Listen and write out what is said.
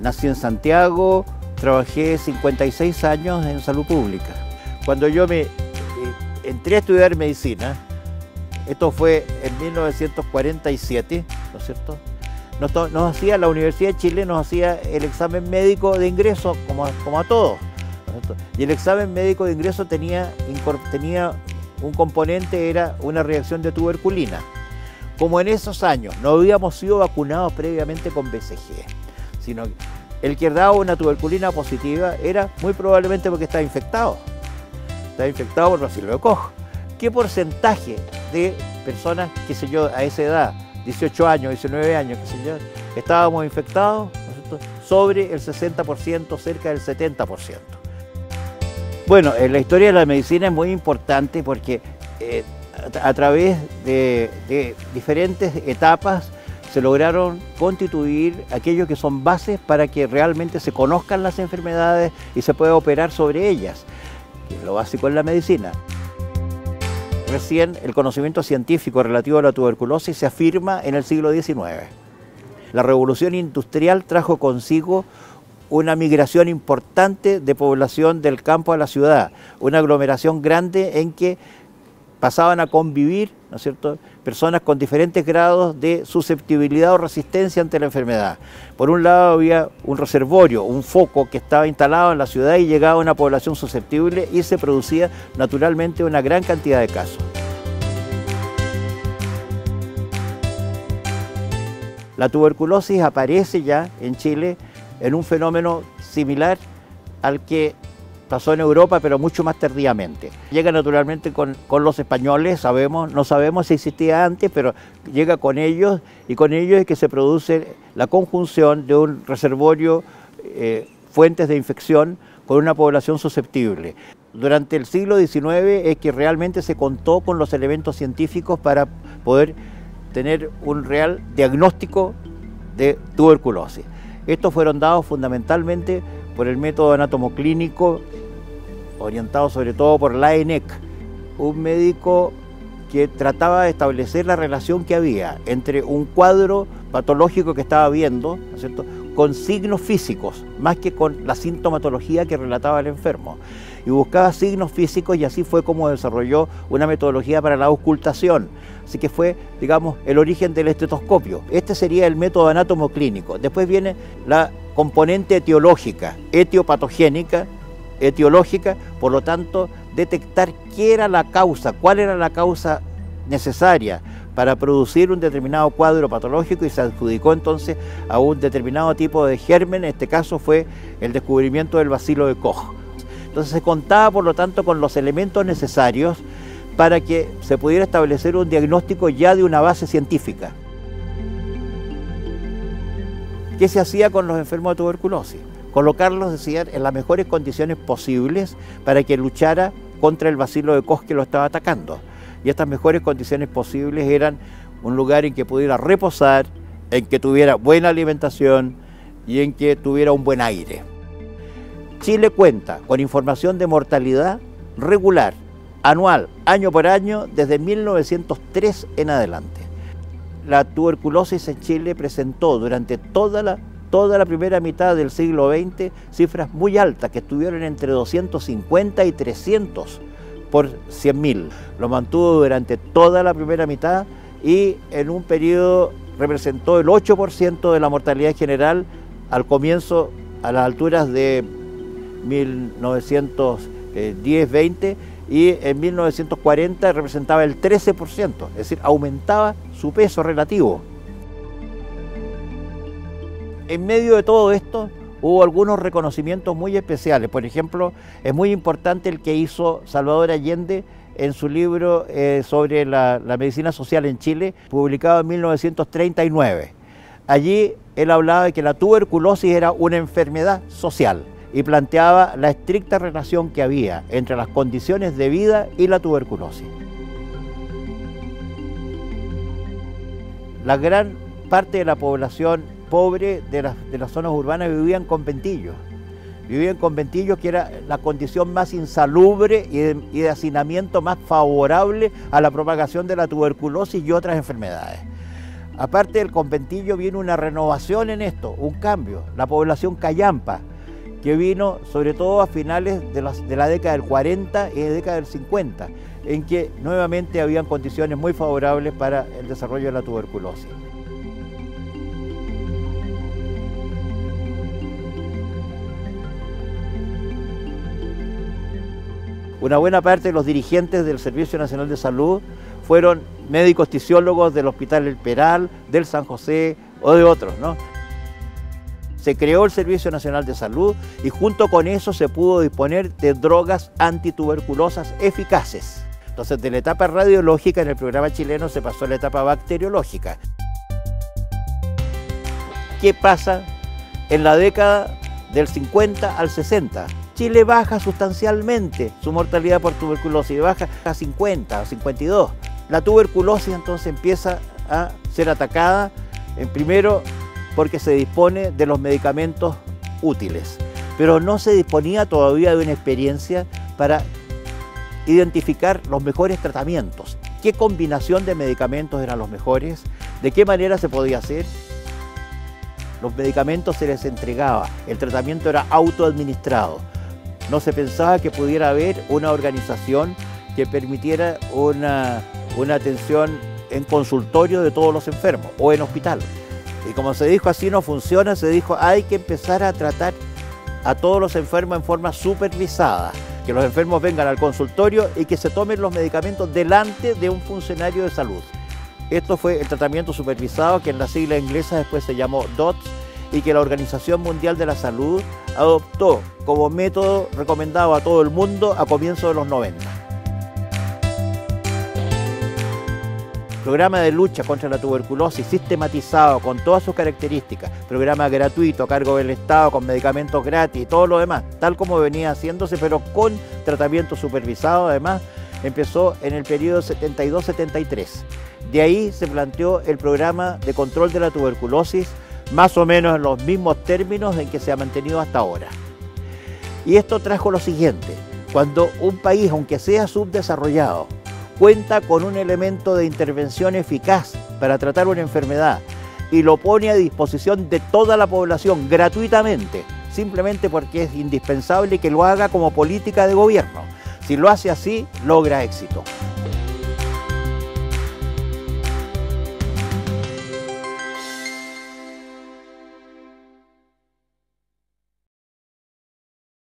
nací en Santiago, trabajé 56 años en salud pública. Cuando yo me eh, entré a estudiar medicina, esto fue en 1947, ¿no es cierto? Nos, hacía, la Universidad de Chile nos hacía el examen médico de ingreso, como, a todos. y el examen médico de ingreso tenía un componente, era una reacción de tuberculina. Como en esos años no habíamos sido vacunados previamente con BCG, sino que el que daba una tuberculina positiva era muy probablemente porque estaba infectado. Estaba infectado por bacilo de Koch. ¿Qué porcentaje de personas, qué sé yo, a esa edad, 18 años, 19 años, qué sé yo, estábamos infectados? Sobre el 60%, cerca del 70%. Bueno, en la historia de la medicina es muy importante porque eh, a, través de diferentes etapas se lograron constituir aquellos que son bases para que realmente se conozcan las enfermedades y se pueda operar sobre ellas, que es lo básico en la medicina. Recién el conocimiento científico relativo a la tuberculosis se afirma en el siglo XIX. La revolución industrial trajo consigo una migración importante de población del campo a la ciudad, una aglomeración grande en que pasaban a convivir, ¿no es cierto?, personas con diferentes grados de susceptibilidad o resistencia ante la enfermedad. Por un lado había un reservorio, un foco que estaba instalado en la ciudad y llegaba a una población susceptible y se producía naturalmente una gran cantidad de casos. La tuberculosis aparece ya en Chile en un fenómeno similar al que pasó en Europa, pero mucho más tardíamente. Llega naturalmente con, los españoles, sabemos, no sabemos si existía antes, pero llega con ellos y con ellos es que se produce la conjunción de un reservorio, eh, fuentes de infección con una población susceptible. Durante el siglo XIX es que realmente se contó con los elementos científicos para poder tener un real diagnóstico de tuberculosis. Estos fueron dados fundamentalmente por el método anatomoclínico orientado sobre todo por Laennec, un médico que trataba de establecer la relación que había entre un cuadro patológico que estaba viendo, cierto? con signos físicos, más que con la sintomatología que relataba el enfermo. Y buscaba signos físicos y así fue como desarrolló una metodología para la auscultación. Así que fue, digamos, el origen del estetoscopio. Este sería el método anátomo clínico. Después viene la componente etiológica, etiopatogénica, etiológica, por lo tanto, detectar qué era la causa, cuál era la causa necesaria para producir un determinado cuadro patológico y se adjudicó entonces a un determinado tipo de germen, en este caso fue el descubrimiento del bacilo de Koch. Entonces se contaba, por lo tanto, con los elementos necesarios para que se pudiera establecer un diagnóstico ya de una base científica. ¿Qué se hacía con los enfermos de tuberculosis? Colocarlos, decían, en las mejores condiciones posibles para que luchara contra el bacilo de Koch que lo estaba atacando. Y estas mejores condiciones posibles eran un lugar en que pudiera reposar, en que tuviera buena alimentación y en que tuviera un buen aire. Chile cuenta con información de mortalidad regular, anual, año por año, desde 1903 en adelante. La tuberculosis en Chile presentó durante toda la toda la primera mitad del siglo XX cifras muy altas que estuvieron entre 250 y 300 por 100.000. Lo mantuvo durante toda la primera mitad y en un periodo representó el 8% de la mortalidad general al comienzo, a las alturas de 1910-20 y en 1940 representaba el 13%, es decir, aumentaba su peso relativo en medio de todo esto hubo algunos reconocimientos muy especiales. Por ejemplo, es muy importante el que hizo Salvador Allende en su libro eh, sobre la, medicina social en Chile, publicado en 1939. Allí él hablaba de que la tuberculosis era una enfermedad social y planteaba la estricta relación que había entre las condiciones de vida y la tuberculosis. La gran parte de la población pobres de las, de las zonas urbanas vivían conventillos. Vivían conventillos que era la condición más insalubre y de, y hacinamiento más favorable a la propagación de la tuberculosis y otras enfermedades. Aparte del conventillo viene una renovación en esto, un cambio. La población callampa, que vino sobre todo a finales de, de la década del 40 y de la década del 50, en que nuevamente habían condiciones muy favorables para el desarrollo de la tuberculosis. Una buena parte de los dirigentes del Servicio Nacional de Salud fueron médicos tisiólogos del Hospital El Peral, del San José o de otros. ¿no? Se creó el Servicio Nacional de Salud y junto con eso se pudo disponer de drogas antituberculosas eficaces. Entonces, de la etapa radiológica en el programa chileno se pasó a la etapa bacteriológica. ¿Qué pasa en la década del 50 al 60? Chile baja sustancialmente su mortalidad por tuberculosis, baja a 50 a 52. La tuberculosis entonces empieza a ser atacada, en primero porque se dispone de los medicamentos útiles, pero no se disponía todavía de una experiencia para identificar los mejores tratamientos, qué combinación de medicamentos eran los mejores, de qué manera se podía hacer. Los medicamentos se les entregaba, el tratamiento era autoadministrado. No se pensaba que pudiera haber una organización que permitiera una, atención en consultorio de todos los enfermos o en hospital. Y como se dijo así no funciona, se dijo hay que empezar a tratar a todos los enfermos en forma supervisada, que los enfermos vengan al consultorio y que se tomen los medicamentos delante de un funcionario de salud. Esto fue el tratamiento supervisado que en la sigla inglesa después se llamó DOTS y que la Organización Mundial de la Salud adoptó como método recomendado a todo el mundo a comienzos de los 90. Programa de lucha contra la tuberculosis sistematizado con todas sus características, programa gratuito a cargo del Estado con medicamentos gratis y todo lo demás, tal como venía haciéndose, pero con tratamiento supervisado además, empezó en el periodo 72-73. De ahí se planteó el programa de control de la tuberculosis más o menos en los mismos términos en que se ha mantenido hasta ahora. Y esto trajo lo siguiente, cuando un país, aunque sea subdesarrollado, cuenta con un elemento de intervención eficaz para tratar una enfermedad y lo pone a disposición de toda la población gratuitamente, simplemente porque es indispensable que lo haga como política de gobierno. Si lo hace así, logra éxito.